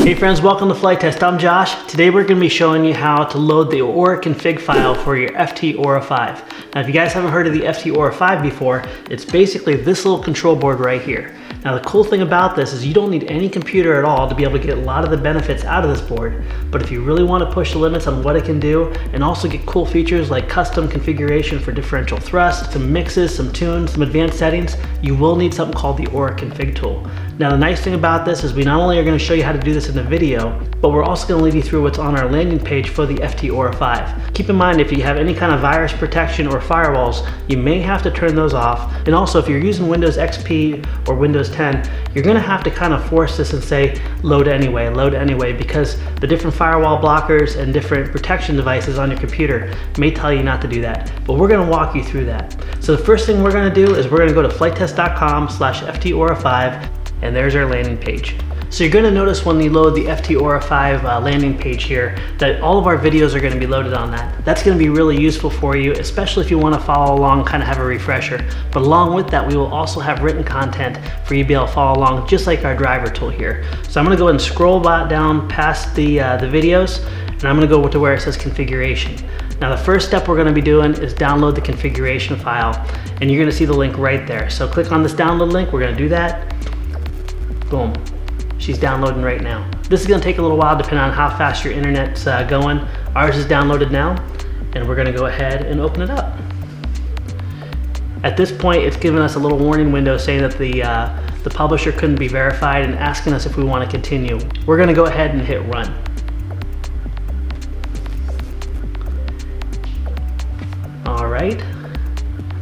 Hey friends, welcome to Flite Test. I'm Josh. Today we're going to be showing you how to load the Aura config file for your FT Aura 5. Now if you guys haven't heard of the FT Aura 5 before, it's basically this little control board right here. Now the cool thing about this is you don't need any computer at all to be able to get a lot of the benefits out of this board. But if you really want to push the limits on what it can do and also get cool features like custom configuration for differential thrust, some mixes, some tunes, some advanced settings, you will need something called the Aura config tool. Now the nice thing about this is we not only are going to show you how to do this in the video, but we're also going to lead you through what's on our landing page for the FT Aura 5. Keep in mind if you have any kind of virus protection or firewalls, you may have to turn those off. And also if you're using Windows XP or Windows 10, you're gonna have to kind of force this and say load anyway, load anyway, because the different firewall blockers and different protection devices on your computer may tell you not to do that. But we're gonna walk you through that. So the first thing we're gonna do is we're gonna go to flitetest.com slash FTAura5 and there's our landing page. So you're gonna notice when you load the FT Aura 5 uh, landing page here that all of our videos are gonna be loaded on that. That's gonna be really useful for you, especially if you wanna follow along, kind of have a refresher. But along with that, we will also have written content for you to be able to follow along, just like our driver tool here. So I'm gonna go ahead and scroll down past the, uh, the videos, and I'm gonna go to where it says configuration. Now the first step we're gonna be doing is download the configuration file, and you're gonna see the link right there. So click on this download link, we're gonna do that. Boom. She's downloading right now. This is gonna take a little while depending on how fast your internet's uh, going. Ours is downloaded now, and we're gonna go ahead and open it up. At this point, it's giving us a little warning window saying that the, uh, the publisher couldn't be verified and asking us if we wanna continue. We're gonna go ahead and hit run. All right.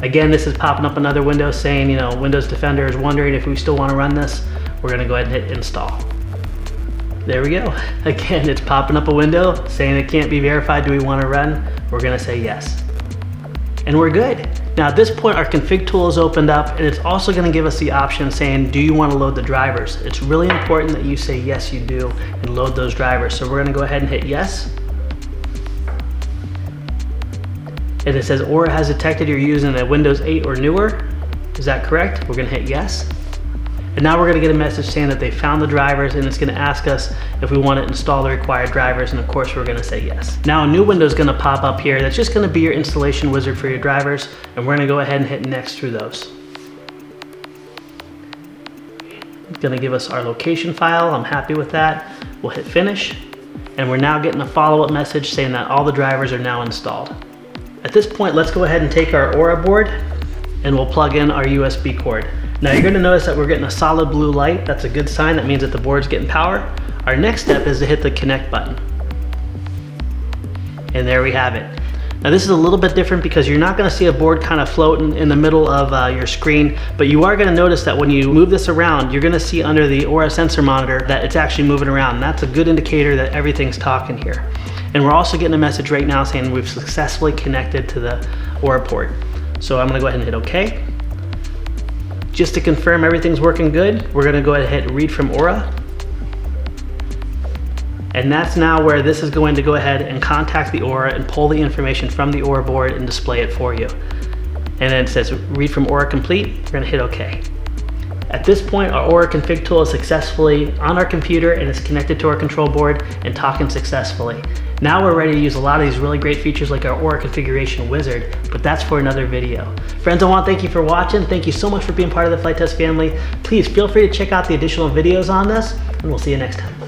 Again, this is popping up another window saying, you know, Windows Defender is wondering if we still wanna run this. We're gonna go ahead and hit install. There we go. Again, it's popping up a window saying it can't be verified. Do we wanna run? We're gonna say yes. And we're good. Now at this point, our config tool is opened up and it's also gonna give us the option saying, do you wanna load the drivers? It's really important that you say yes, you do, and load those drivers. So we're gonna go ahead and hit yes. And it says Aura has detected you're using a Windows 8 or newer. Is that correct? We're gonna hit yes. And now we're gonna get a message saying that they found the drivers and it's gonna ask us if we wanna install the required drivers and of course we're gonna say yes. Now a new window is gonna pop up here that's just gonna be your installation wizard for your drivers and we're gonna go ahead and hit next through those. It's gonna give us our location file, I'm happy with that. We'll hit finish and we're now getting a follow-up message saying that all the drivers are now installed. At this point, let's go ahead and take our Aura board and we'll plug in our USB cord. Now you're gonna notice that we're getting a solid blue light. That's a good sign. That means that the board's getting power. Our next step is to hit the connect button. And there we have it. Now this is a little bit different because you're not gonna see a board kind of floating in the middle of uh, your screen, but you are gonna notice that when you move this around, you're gonna see under the Aura sensor monitor that it's actually moving around. That's a good indicator that everything's talking here. And we're also getting a message right now saying we've successfully connected to the Aura port. So I'm gonna go ahead and hit okay. Just to confirm everything's working good, we're gonna go ahead and hit read from Aura. And that's now where this is going to go ahead and contact the Aura and pull the information from the Aura board and display it for you. And then it says read from Aura complete, we're gonna hit okay. At this point, our Aura config tool is successfully on our computer and is connected to our control board and talking successfully. Now we're ready to use a lot of these really great features like our Aura configuration wizard, but that's for another video. Friends, I want to thank you for watching. Thank you so much for being part of the Flite Test family. Please feel free to check out the additional videos on this, and we'll see you next time.